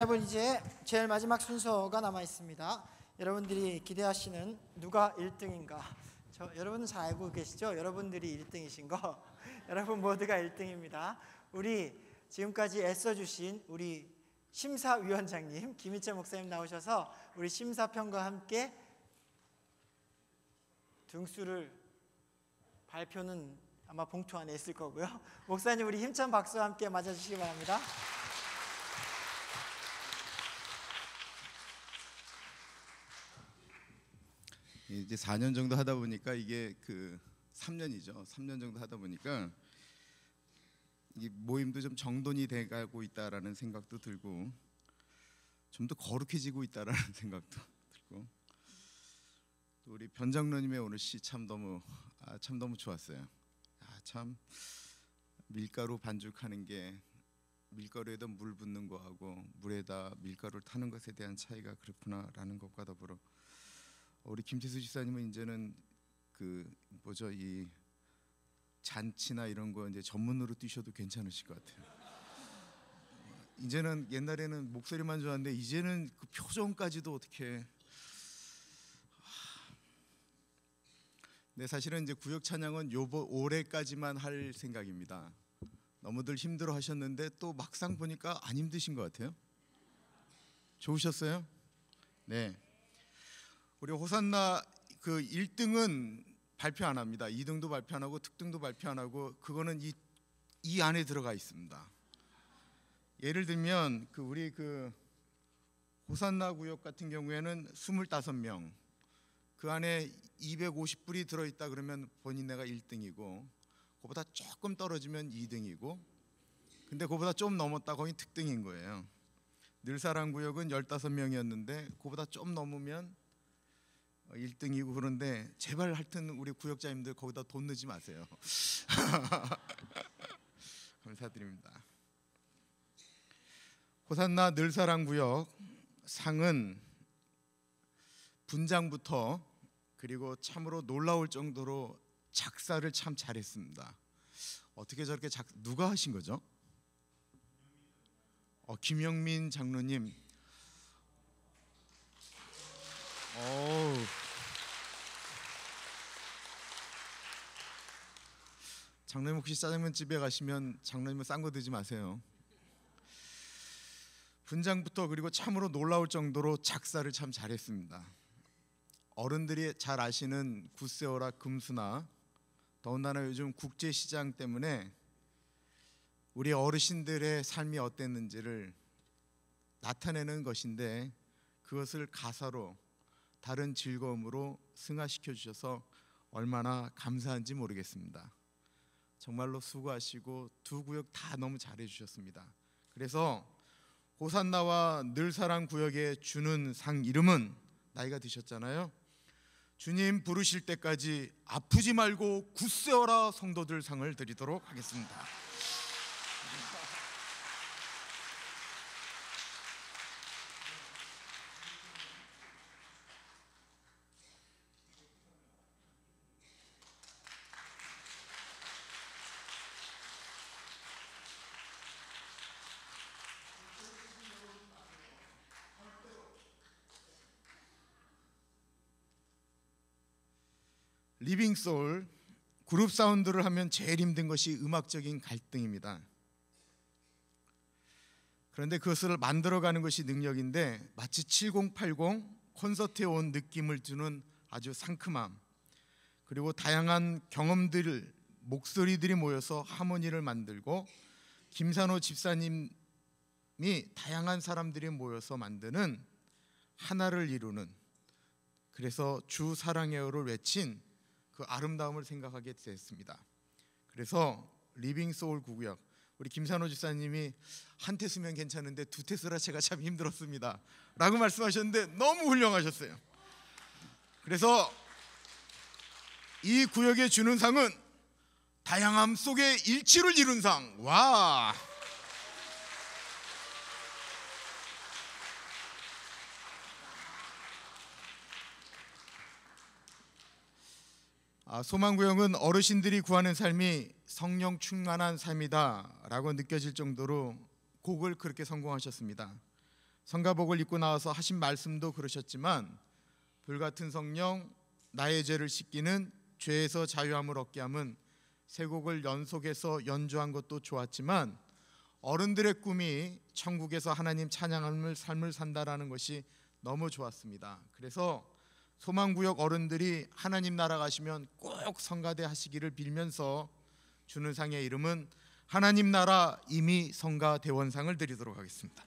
여러분 이제 제일 마지막 순서가 남아 있습니다. 여러분들이 기대하시는 누가 1등인가? 저 여러분은 잘 알고 계시죠? 여러분들이 1등이신 거. 여러분 모두가 1등입니다. 우리 지금까지 애써 주신 우리 심사위원장님 김희철 목사님 나오셔서 우리 심사평과 함께 등수를 발표는 아마 봉투 안에 있을 거고요. 목사님 우리 힘찬 박수와 함께 맞아 주시기 바랍니다. 이제 4년 정도 하다 보니까 이게 그 3년이죠. 3년 정도 하다 보니까 이 모임도 좀 정돈이 돼가고 있다라는 생각도 들고 좀 더 거룩해지고 있다라는 생각도 들고 또 우리 변장로님의 오늘 시 참 너무 아, 참 너무 좋았어요. 아, 참 밀가루 반죽하는 게 밀가루에다 물 붓는 거하고 물에다 밀가루를 타는 것에 대한 차이가 그렇구나라는 것과 더불어 우리 김태수 집사님은 이제는 그 뭐죠 이 잔치나 이런 거 이제 전문으로 뛰셔도 괜찮으실 것 같아요. 이제는 옛날에는 목소리만 좋았는데 이제는 그 표정까지도 어떻게 네 사실은 이제 구역 찬양은 요번 올해까지만 할 생각입니다. 너무들 힘들어 하셨는데 또 막상 보니까 안 힘드신 것 같아요. 좋으셨어요? 네. 우리 호산나 그 1등은 발표 안 합니다. 2등도 발표 안 하고 특등도 발표 안 하고 그거는 이, 이 안에 들어가 있습니다. 예를 들면 그 우리 그 호산나 구역 같은 경우에는 25명 그 안에 250불이 들어 있다 그러면 본인네가 1등이고 그보다 조금 떨어지면 2등이고 근데 그보다 좀 넘었다 거긴 특등인 거예요. 늘사랑 구역은 15명이었는데 그보다 좀 넘으면 1등이고 그런데 제발 하여튼 우리 구역자님들 거기다 돈 넣지 마세요. 감사드립니다. 호산나 늘사랑 구역 상은 분장부터 그리고 참으로 놀라울 정도로 작사를 참 잘했습니다. 어떻게 저렇게 작 누가 하신 거죠? 어, 김영민 장로님. 어우. 장로님 혹시 짜장면 집에 가시면 장로님은 싼 거 드지 마세요. 분장부터 그리고 참으로 놀라울 정도로 작사를 참 잘했습니다. 어른들이 잘 아시는 구세어라 금수나 더군다나 요즘 국제 시장 때문에 우리 어르신들의 삶이 어땠는지를 나타내는 것인데 그것을 가사로 다른 즐거움으로 승화시켜 주셔서 얼마나 감사한지 모르겠습니다. 정말로 수고하시고 두 구역 다 너무 잘해 주셨습니다. 그래서 호산나와 늘사랑 구역에 주는 상 이름은 나이가 드셨잖아요. 주님 부르실 때까지 아프지 말고 굳세어라 성도들 상을 드리도록 하겠습니다. Living Soul 그룹 사운드를 하면 제일 힘든 것이 음악적인 갈등입니다. 그런데 그것을 만들어가는 것이 능력인데 마치 7080 콘서트에 온 느낌을 주는 아주 상큼함 그리고 다양한 경험들 목소리들이 모여서 하모니를 만들고 김산호 집사님이 다양한 사람들이 모여서 만드는 하나를 이루는 그래서 주 사랑해요를 외친 그 아름다움을 생각하게 됐습니다. 그래서 Living Soul 구구역 우리 김산호 집사님이 한태 쓰면 괜찮은데 두태 쓰라 제가 참 힘들었습니다. 라고 말씀하셨는데 너무 훌륭하셨어요. 그래서 이 구역에 주는 상은 다양함 속에 일치를 이룬 상. 와. 소망구역은 어르신들이 구하는 삶이 성령 충만한 삶이다라고 느껴질 정도로 곡을 그렇게 성공하셨습니다. 성가복을 입고 나와서 하신 말씀도 그러셨지만 불같은 성령 나의 죄를 씻기는 죄에서 자유함을 얻게 함은 세 곡을 연속해서 연주한 것도 좋았지만 어른들의 꿈이 천국에서 하나님 찬양하는 삶을 산다라는 것이 너무 좋았습니다. 그래서 소망구역 어른들이 하나님 나라 가시면 꼭 성가대 하시기를 빌면서 주는 상의 이름은 하나님 나라 이미 성가 대원상을 드리도록 하겠습니다.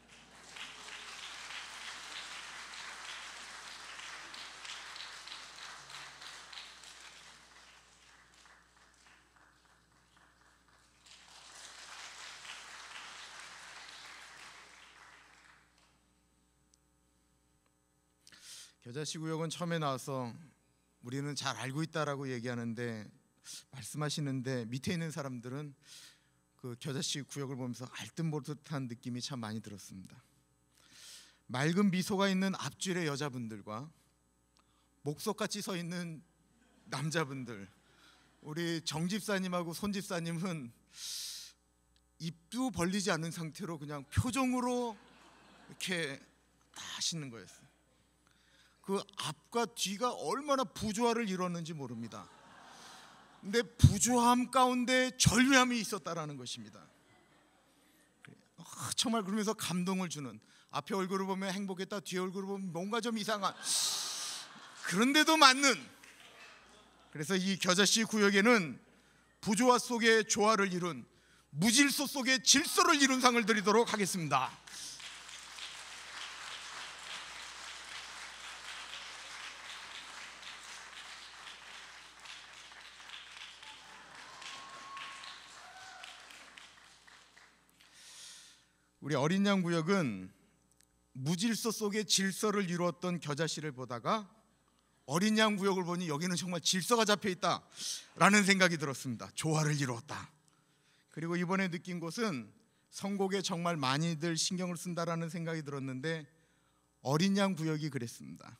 겨자씨 구역은 처음에 나와서 우리는 잘 알고 있다라고 얘기하는데 말씀하시는데 밑에 있는 사람들은 그 겨자씨 구역을 보면서 알듯 모르듯한 느낌이 참 많이 들었습니다. 맑은 미소가 있는 앞줄의 여자분들과 목석같이 서 있는 남자분들 우리 정 집사님하고 손 집사님은 입도 벌리지 않는 상태로 그냥 표정으로 이렇게 다 하시는 거였어요. 그 앞과 뒤가 얼마나 부조화를 이뤘는지 모릅니다. 근데 부조함 가운데 절묘함이 있었다라는 것입니다. 아, 정말 그러면서 감동을 주는 앞에 얼굴을 보면 행복했다, 뒤에 얼굴을 보면 뭔가 좀 이상한 그런데도 맞는 그래서 이 겨자씨 구역에는 부조화 속에 조화를 이룬 무질서 속에 질서를 이룬 상을 드리도록 하겠습니다. 우리 어린 양 구역은 무질서 속에 질서를 이루었던 겨자씨를 보다가 어린 양 구역을 보니 여기는 정말 질서가 잡혀 있다라는 생각이 들었습니다. 조화를 이루었다. 그리고 이번에 느낀 것은 선곡에 정말 많이들 신경을 쓴다라는 생각이 들었는데 어린 양 구역이 그랬습니다.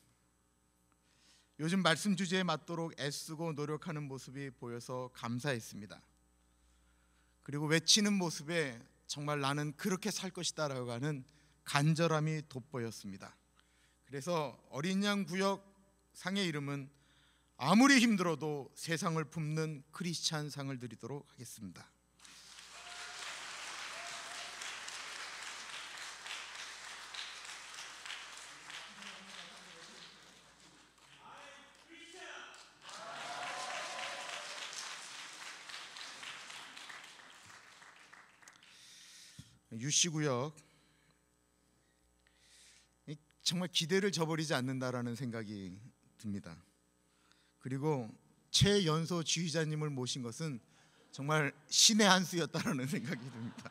요즘 말씀 주제에 맞도록 애쓰고 노력하는 모습이 보여서 감사했습니다. 그리고 외치는 모습에 정말 나는 그렇게 살 것이다라고 하는 간절함이 돋보였습니다. 그래서 어린 양 구역 상의 이름은 아무리 힘들어도 세상을 품는 크리스찬 상을 드리도록 하겠습니다. 유시구역 정말 기대를 저버리지 않는다라는 생각이 듭니다. 그리고 최연소 지휘자님을 모신 것은 정말 신의 한 수였다라는 생각이 듭니다.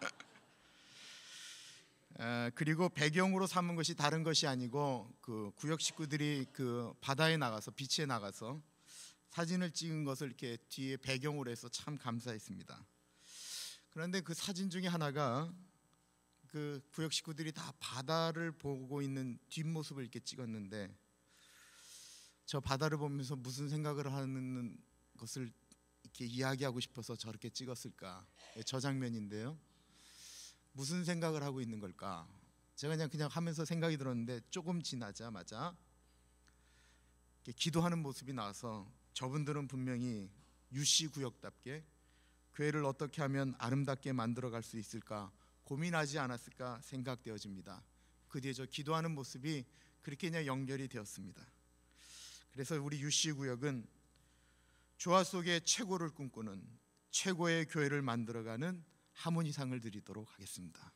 아, 그리고 배경으로 삼은 것이 다른 것이 아니고 그 구역 식구들이 그 바다에 나가서 비치에 나가서 사진을 찍은 것을 이렇게 뒤에 배경으로 해서 참 감사했습니다. 그런데 그 사진 중에 하나가 그 구역 식구들이 다 바다를 보고 있는 뒷모습을 이렇게 찍었는데 저 바다를 보면서 무슨 생각을 하는 것을 이렇게 이야기하고 싶어서 저렇게 찍었을까? 예, 저 장면인데요. 무슨 생각을 하고 있는 걸까? 제가 그냥 그냥 하면서 생각이 들었는데 조금 지나자마자 기도하는 모습이 나와서 저분들은 분명히 유씨 구역답게 교회를 어떻게 하면 아름답게 만들어 갈 수 있을까 고민하지 않았을까 생각되어집니다. 그 뒤에 저 기도하는 모습이 그렇게 그냥 연결이 되었습니다. 그래서 우리 유씨 구역은 조화 속에 최고를 꿈꾸는 최고의 교회를 만들어가는 하모니상을 드리도록 하겠습니다.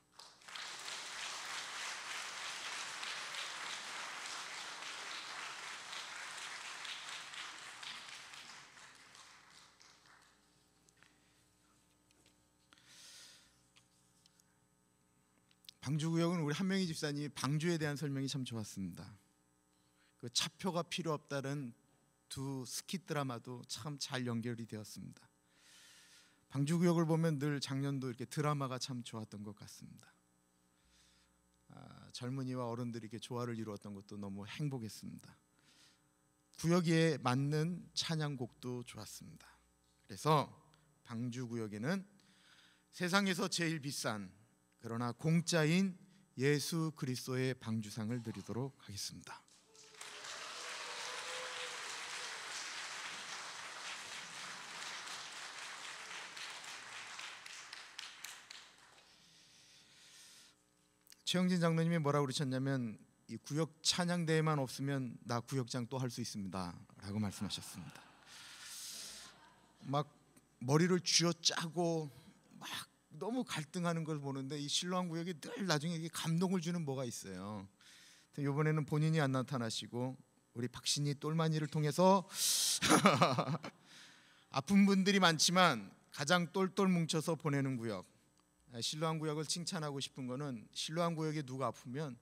방주 구역은 우리 한명희 집사님 방주에 대한 설명이 참 좋았습니다. 그 차표가 필요 없다는 두 스킷 드라마도 참 잘 연결이 되었습니다. 방주 구역을 보면 늘 작년도 이렇게 드라마가 참 좋았던 것 같습니다. 아, 젊은이와 어른들이 이렇게 조화를 이루었던 것도 너무 행복했습니다. 구역에 맞는 찬양곡도 좋았습니다. 그래서 방주 구역에는 세상에서 제일 비싼 그러나 공짜인 예수 그리스도의 방주상을 드리도록 하겠습니다. 최영진 장로님이 뭐라고 그러셨냐면 이 구역 찬양 대회만 없으면 나 구역장 또 할 수 있습니다라고 말씀하셨습니다. 막 머리를 쥐어 짜고 막 너무 갈등하는 걸 보는데 이 신로한 구역이 늘 나중에 이게 감동을 주는 뭐가 있어요. 이번에는 본인이 안 나타나시고 우리 박신희 똘마니를 통해서 아픈 분들이 많지만 가장 똘똘 뭉쳐서 보내는 구역 신로한 구역을 칭찬하고 싶은 거는 신로한 구역에 누가 아프면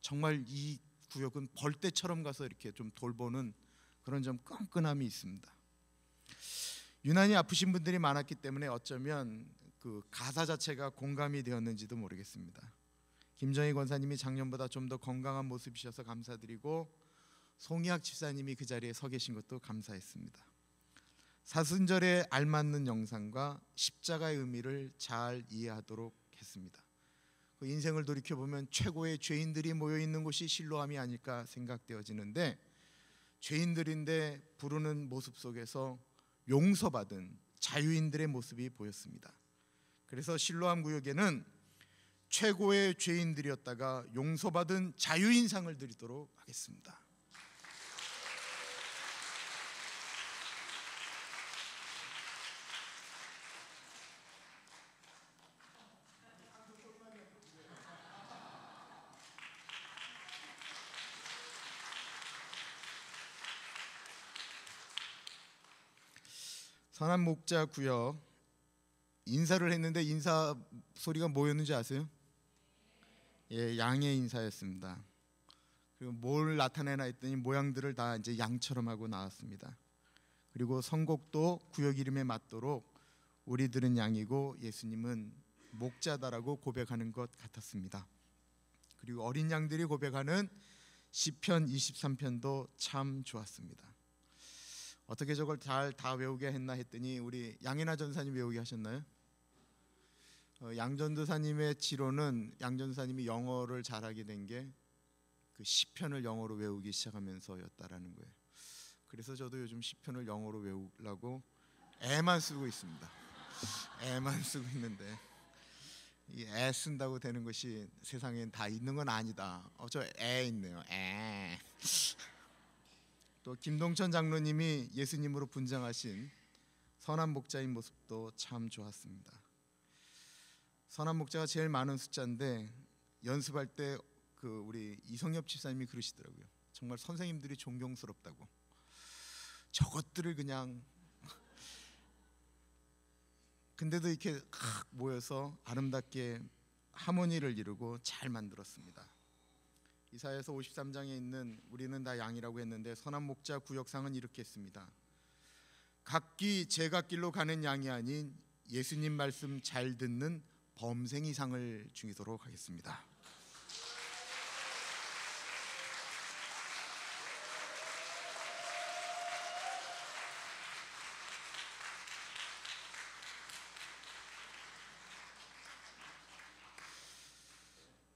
정말 이 구역은 벌떼처럼 가서 이렇게 좀 돌보는 그런 좀 끈끈함이 있습니다. 유난히 아프신 분들이 많았기 때문에 어쩌면 그 가사 자체가 공감이 되었는지도 모르겠습니다. 김정희 권사님이 작년보다 좀 더 건강한 모습이셔서 감사드리고 송이학 집사님이 그 자리에 서 계신 것도 감사했습니다. 사순절에 알맞는 영상과 십자가의 의미를 잘 이해하도록 했습니다. 그 인생을 돌이켜 보면 최고의 죄인들이 모여 있는 곳이 실로함이 아닐까 생각되어지는데 죄인들인데 부르는 모습 속에서 용서받은 자유인들의 모습이 보였습니다. 그래서 실로함 구역에는 최고의 죄인들이었다가 용서받은 자유인상을 드리도록 하겠습니다. 선한 목자 구역 인사를 했는데 인사 소리가 뭐였는지 아세요? 예, 양의 인사였습니다. 그리고 뭘 나타내나 했더니 모양들을 다 이제 양처럼 하고 나왔습니다. 그리고 선곡도 구역 이름에 맞도록 우리들은 양이고 예수님은 목자다라고 고백하는 것 같았습니다. 그리고 어린 양들이 고백하는 시편 23편도 참 좋았습니다. 어떻게 저걸 잘 다 외우게 했나 했더니 우리 양현아 전사님 외우게 하셨나요? 어, 양전도사님의 지로는 양전도사님이 영어를 잘하게 된 게 그 시편을 영어로 외우기 시작하면서였다라는 거예요. 그래서 저도 요즘 시편을 영어로 외우려고 애만 쓰고 있습니다. 애만 쓰고 있는데 이 애 쓴다고 되는 것이 세상엔 다 있는 건 아니다. 어 저 애 있네요. 애. 또 김동천 장로님이 예수님으로 분장하신 선한 목자인 모습도 참 좋았습니다. 선한 목자가 제일 많은 숫자인데 연습할 때 그 우리 이성엽 집사님이 그러시더라고요. 정말 선생님들이 존경스럽다고. 저것들을 그냥 근데도 이렇게 모여서 아름답게 하모니를 이루고 잘 만들었습니다. 이사야서 53장에 있는 우리는 다 양이라고 했는데 선한 목자 구역상은 이렇게 했습니다. 각기 제각길로 가는 양이 아닌 예수님 말씀 잘 듣는 범생이상을 주도록 하겠습니다.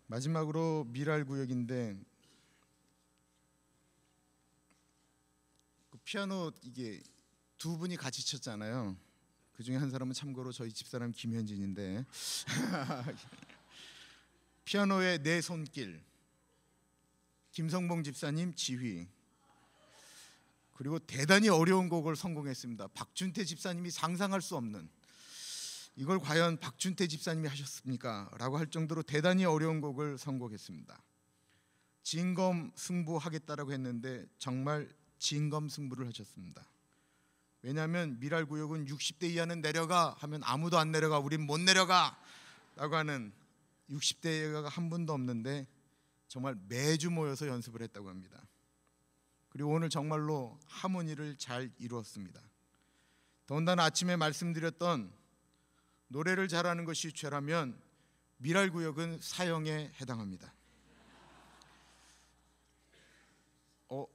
마지막으로 미랄 구역인데 그 피아노 이게 두 분이 같이 쳤잖아요. 그 중에 한 사람은 참고로 저희 집사람 김현진인데 피아노의 내 손길 김성봉 집사님 지휘 그리고 대단히 어려운 곡을 성공했습니다. 박준태 집사님이 상상할 수 없는 이걸 과연 박준태 집사님이 하셨습니까? 라고 할 정도로 대단히 어려운 곡을 선곡했습니다. 진검 승부하겠다라고 했는데 정말 진검 승부를 하셨습니다. 왜냐하면 미랄 구역은 60대 이하는 내려가 하면 아무도 안 내려가 우린 못 내려가 라고 하는 60대 이하가 한 분도 없는데 정말 매주 모여서 연습을 했다고 합니다. 그리고 오늘 정말로 하모니를 잘 이루었습니다. 더군다나 아침에 말씀드렸던 노래를 잘하는 것이 죄라면 미랄 구역은 사형에 해당합니다. 어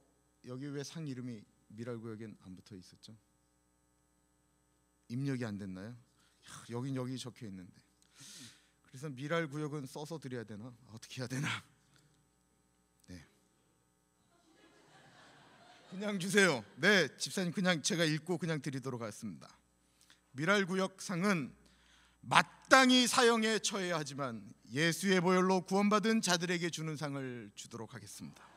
여기 왜 상 이름이 미랄 구역엔 안 붙어 있었죠? 입력이 안 됐나요? 여긴 여기 적혀 있는데. 그래서 미랄 구역은 써서 드려야 되나? 어떻게 해야 되나? 네. 그냥 주세요. 네, 집사님 그냥 제가 읽고 그냥 드리도록 하겠습니다. 미랄 구역 상은 마땅히 사형에 처해야 하지만 예수의 보혈로 구원받은 자들에게 주는 상을 주도록 하겠습니다.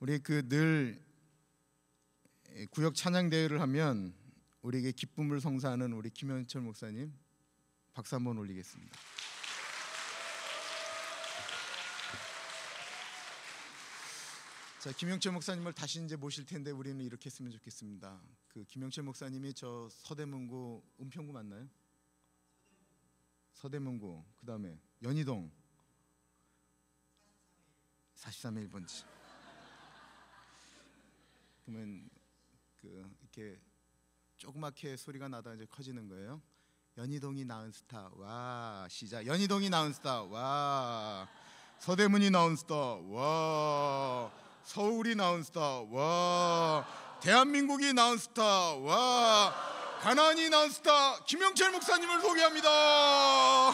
우리 그 늘 구역 찬양 대회를 하면 우리에게 기쁨을 성사하는 우리 김현철 목사님 박수 한번 올리겠습니다. 자 김영철 목사님을 다시 이제 모실 텐데 우리는 이렇게 했으면 좋겠습니다. 그 김영철 목사님이 저 서대문구 은평구 맞나요? 서대문구 그 다음에 연희동 43회 1번지. 그러면 그 이렇게 조그맣게 소리가 나다 이제 커지는 거예요. 연희동이 낳은 스타 와 시작. 연희동이 낳은 스타 와. 서대문이 낳은 스타 와. 서울이 낳은 스타 와. 대한민국이 낳은 스타 와. 가나안이 낳은 스타 김영철 목사님을 소개합니다.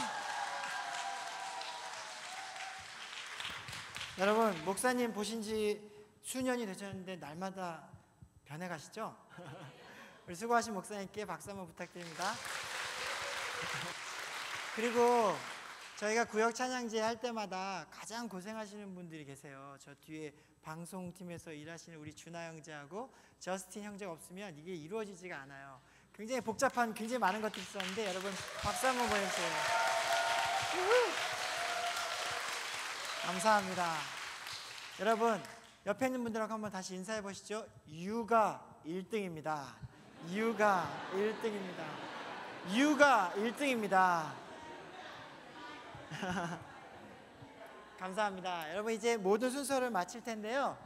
여러분 목사님 보신 지 수년이 되셨는데 날마다 변해가시죠? 우리 수고하신 목사님께 박수 한번 부탁드립니다. 그리고 저희가 구역 찬양제 할 때마다 가장 고생하시는 분들이 계세요. 저 뒤에 방송팀에서 일하시는 우리 준하 형제하고 저스틴 형제가 없으면 이게 이루어지지가 않아요. 굉장히 복잡한 굉장히 많은 것들이 있었는데 여러분 박수 한번 보내주세요. 감사합니다. 여러분 옆에 있는 분들하고 한번 다시 인사해 보시죠. 유가 1등입니다. 유가 1등입니다. 유가 1등입니다. 감사합니다. 여러분 이제 모든 순서를 마칠 텐데요.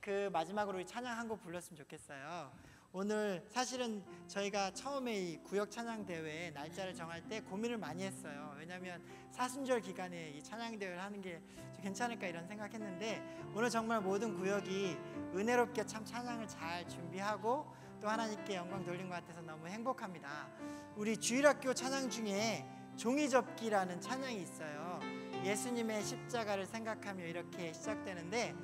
그 마지막으로 찬양 한 곡 불렀으면 좋겠어요. 오늘 사실은 저희가 처음에 이 구역 찬양 대회 날짜를 정할 때 고민을 많이 했어요. 왜냐하면 사순절 기간에 이 찬양 대회를 하는 게 괜찮을까 이런 생각했는데 오늘 정말 모든 구역이 은혜롭게 참 찬양을 잘 준비하고 또 하나님께 영광 돌린 것 같아서 너무 행복합니다. 우리 주일학교 찬양 중에 종이접기라는 찬양이 있어요. 예수님의 십자가를 생각하며 이렇게 시작되는데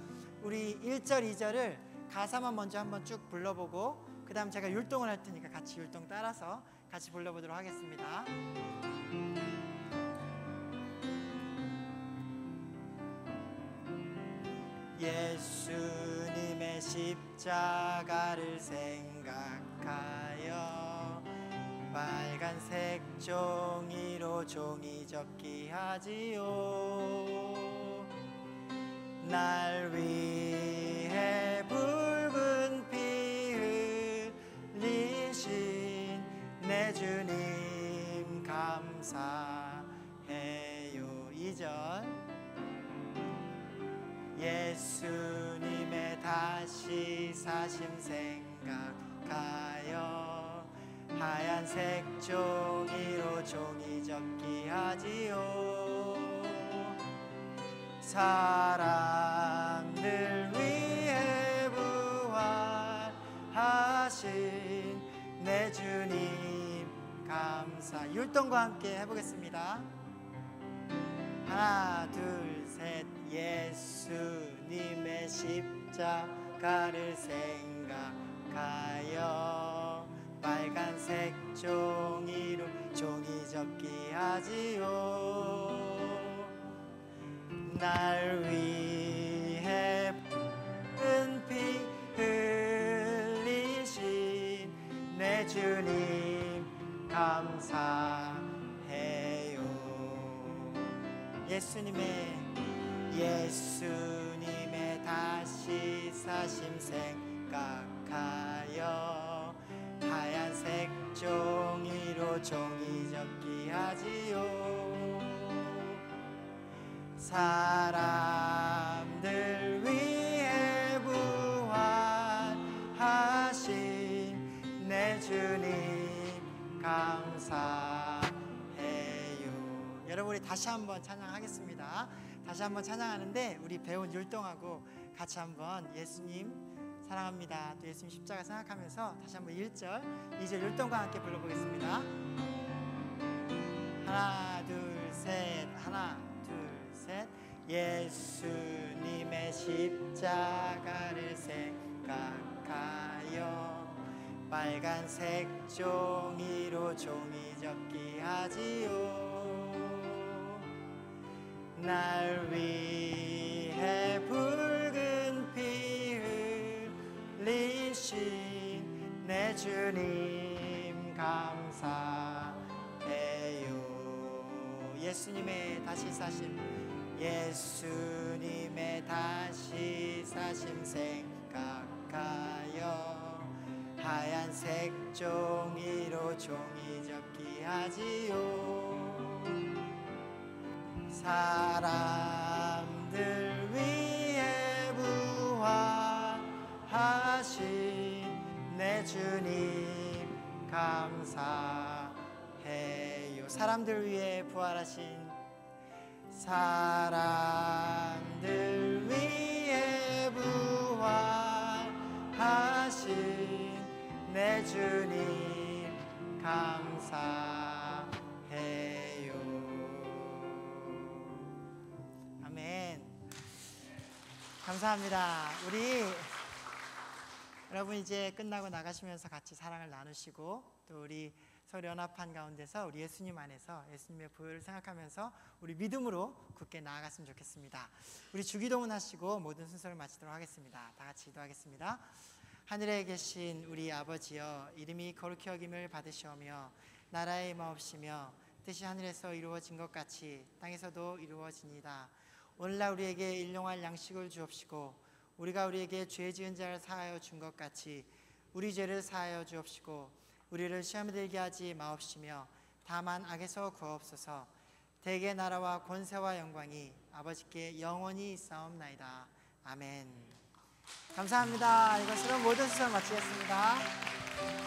우리 1절, 2절을 가사만 먼저 한번 쭉 불러보고 그 다음 제가 율동을 할 테니까 같이 율동 따라서 같이 불러보도록 하겠습니다. 예수님의 십자가를 생각하여 빨간색 종이로 종이 접기 하지요 날 위해 사심 생각하여 하얀색 종이로 종이 접기 하지요. 사람들 위해 부활하신 내 주님 감사. 율동과 함께 해보겠습니다. 하나 둘 셋. 예수님의 십자 가를 생각하여 빨간색 종이로 종이 접기 하지요. 날 위해 은피 흘리신 내 주님 감사해요. 예수님의 다시 사심 생각하여 하얀색 종이로 종이 접기 하지요 사람들 위해 부활하신 내 주님 감사해요. 여러분 우리 다시 한번 찬양하겠습니다. 다시 한번 찬양하는데 우리 배운 율동하고 같이 한번 예수님 사랑합니다. 또 예수님 십자가 생각하면서 다시 한번 1절, 2절 율동과 함께 불러보겠습니다. 하나, 둘, 셋, 하나, 둘, 셋. 예수님의 십자가를 생각하여 빨간색 종이로 종이 접기 하지요. 날 위해 주님 감사해요. 예수님의 다시 사심 예수님의 다시 사심 생각하여 하얀색 종이로 종이 접기 하지요. 사람들 내 주님 감사해요. 사람들 위해 부활하신 사람들 위해 부활하신 내 주님 감사해요. 아멘. 감사합니다. 우리 여러분 이제 끝나고 나가시면서 같이 사랑을 나누시고 또 우리 서로 연합한 가운데서 우리 예수님 안에서 예수님의 보혈을 생각하면서 우리 믿음으로 굳게 나아갔으면 좋겠습니다. 우리 주기도문 하시고 모든 순서를 마치도록 하겠습니다. 다 같이 기도하겠습니다. 하늘에 계신 우리 아버지여 이름이 거룩히 여김을 받으시오며 나라의 마옵시며 뜻이 하늘에서 이루어진 것 같이 땅에서도 이루어지니다. 오늘날 우리에게 일용할 양식을 주옵시고 우리가 우리에게 죄 지은 자를 사하여 준 것 같이 우리 죄를 사하여 주옵시고 우리를 시험에 들게 하지 마옵시며 다만 악에서 구하옵소서. 대개 나라와 권세와 영광이 아버지께 영원히 있사옵나이다. 아멘. 감사합니다. 이것으로 모든 수설 마치겠습니다